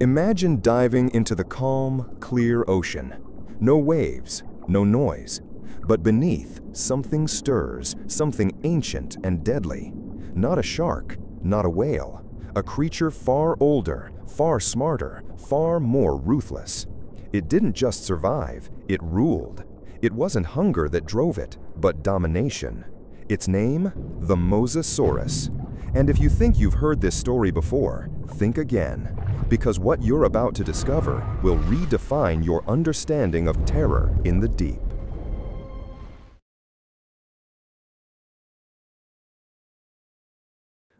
Imagine diving into the calm, clear ocean. No waves, no noise. But beneath, something stirs, something ancient and deadly. Not a shark, not a whale. A creature far older, far smarter, far more ruthless. It didn't just survive, it ruled. It wasn't hunger that drove it, but domination. Its name? The Mosasaurus. And if you think you've heard this story before, think again. Because what you're about to discover will redefine your understanding of terror in the deep.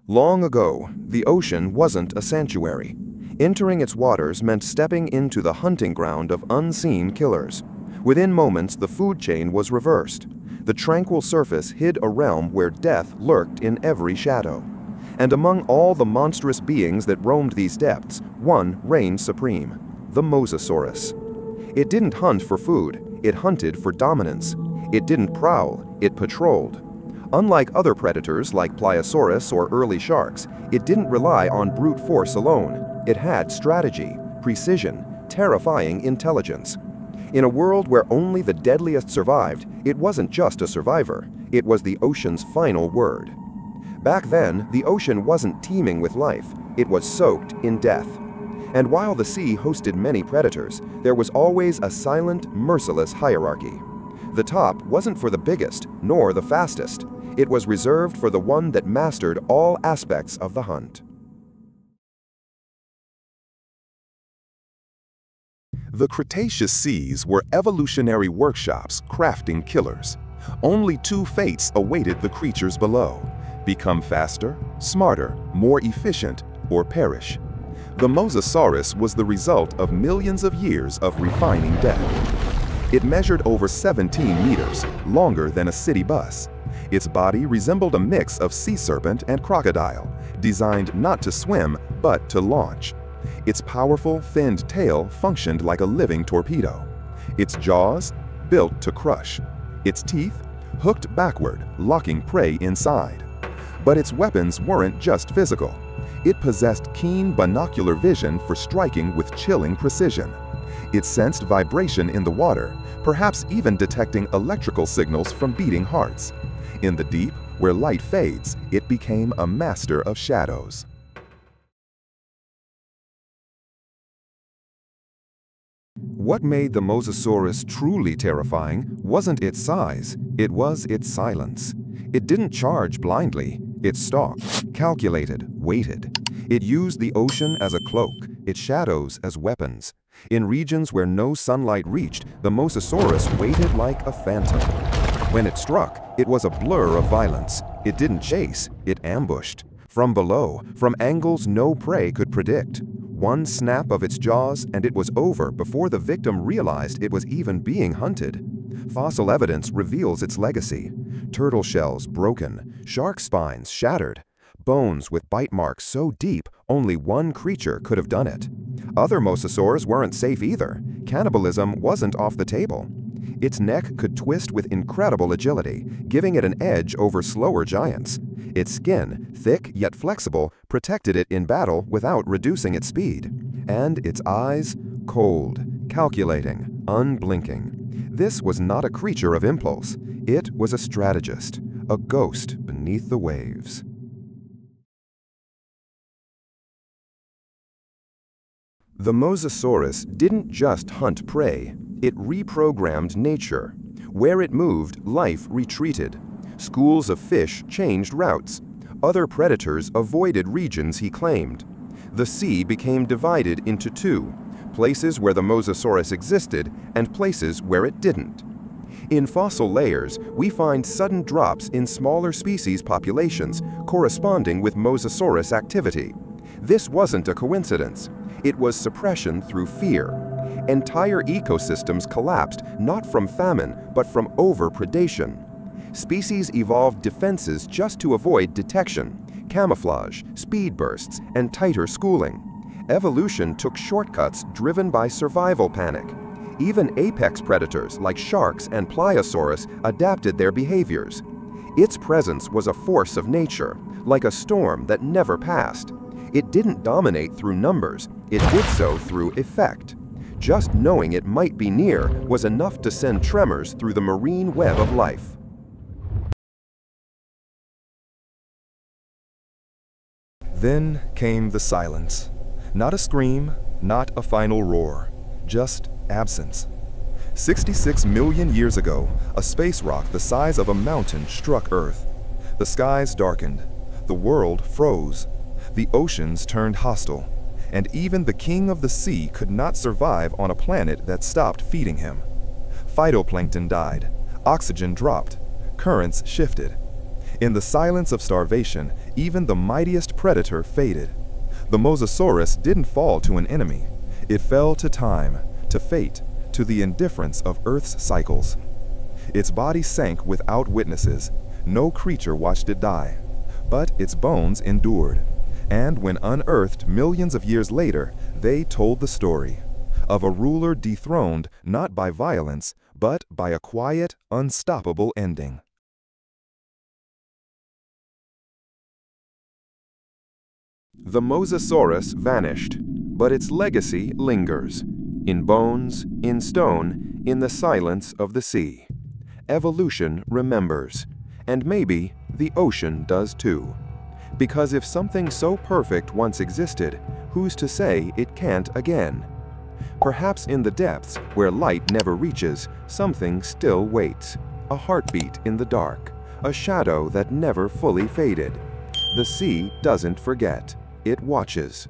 Long ago, the ocean wasn't a sanctuary. Entering its waters meant stepping into the hunting ground of unseen killers. Within moments, the food chain was reversed. The tranquil surface hid a realm where death lurked in every shadow. And among all the monstrous beings that roamed these depths, one reigned supreme, the Mosasaurus. It didn't hunt for food, it hunted for dominance. It didn't prowl, it patrolled. Unlike other predators like Pliosaurus or early sharks, it didn't rely on brute force alone. It had strategy, precision, terrifying intelligence. In a world where only the deadliest survived, it wasn't just a survivor, it was the ocean's final word. Back then, the ocean wasn't teeming with life, it was soaked in death. And while the sea hosted many predators, there was always a silent, merciless hierarchy. The top wasn't for the biggest, nor the fastest. It was reserved for the one that mastered all aspects of the hunt. The Cretaceous seas were evolutionary workshops crafting killers. Only two fates awaited the creatures below. Become faster, smarter, more efficient, or perish. The Mosasaurus was the result of millions of years of refining death. It measured over 17 meters, longer than a city bus. Its body resembled a mix of sea serpent and crocodile, designed not to swim, but to launch. Its powerful, finned tail functioned like a living torpedo. Its jaws, built to crush. Its teeth, hooked backward, locking prey inside. But its weapons weren't just physical. It possessed keen binocular vision for striking with chilling precision. It sensed vibration in the water, perhaps even detecting electrical signals from beating hearts. In the deep, where light fades, it became a master of shadows. What made the Mosasaurus truly terrifying wasn't its size, it was its silence. It didn't charge blindly, it stalked, calculated, waited. It used the ocean as a cloak, its shadows as weapons. In regions where no sunlight reached, the Mosasaurus waited like a phantom. When it struck, it was a blur of violence. It didn't chase, it ambushed. From below, from angles no prey could predict. One snap of its jaws and it was over before the victim realized it was even being hunted. Fossil evidence reveals its legacy. Turtle shells broken, shark spines shattered, bones with bite marks so deep only one creature could have done it. Other mosasaurs weren't safe either. Cannibalism wasn't off the table. Its neck could twist with incredible agility, giving it an edge over slower giants. Its skin, thick yet flexible, protected it in battle without reducing its speed. And its eyes, cold, calculating, unblinking. This was not a creature of impulse. It was a strategist, a ghost beneath the waves. The Mosasaurus didn't just hunt prey, it reprogrammed nature. Where it moved, life retreated. Schools of fish changed routes. Other predators avoided regions he claimed. The sea became divided into two, places where the Mosasaurus existed and places where it didn't. In fossil layers, we find sudden drops in smaller species populations corresponding with Mosasaurus activity. This wasn't a coincidence. It was suppression through fear. Entire ecosystems collapsed not from famine, but from overpredation. Species evolved defenses just to avoid detection, camouflage, speed bursts, and tighter schooling. Evolution took shortcuts driven by survival panic. Even apex predators like sharks and Pliosaurus adapted their behaviors. Its presence was a force of nature, like a storm that never passed. It didn't dominate through numbers, It did so through effect. Just knowing it might be near was enough to send tremors through the marine web of life. Then came the silence. Not a scream, not a final roar, just absence. 66 million years ago, a space rock the size of a mountain struck Earth. The skies darkened, the world froze, the oceans turned hostile, and even the king of the sea could not survive on a planet that stopped feeding him. Phytoplankton died, oxygen dropped, currents shifted. In the silence of starvation, even the mightiest predator faded. The Mosasaurus didn't fall to an enemy. It fell to time, to fate, to the indifference of Earth's cycles. Its body sank without witnesses. No creature watched it die. But its bones endured. And when unearthed millions of years later, they told the story of a ruler dethroned not by violence, but by a quiet, unstoppable ending. The Mosasaurus vanished, but its legacy lingers. In bones, in stone, in the silence of the sea. Evolution remembers, and maybe the ocean does too. Because if something so perfect once existed, who's to say it can't again? Perhaps in the depths, where light never reaches, something still waits. A heartbeat in the dark, a shadow that never fully faded. The sea doesn't forget. It watches.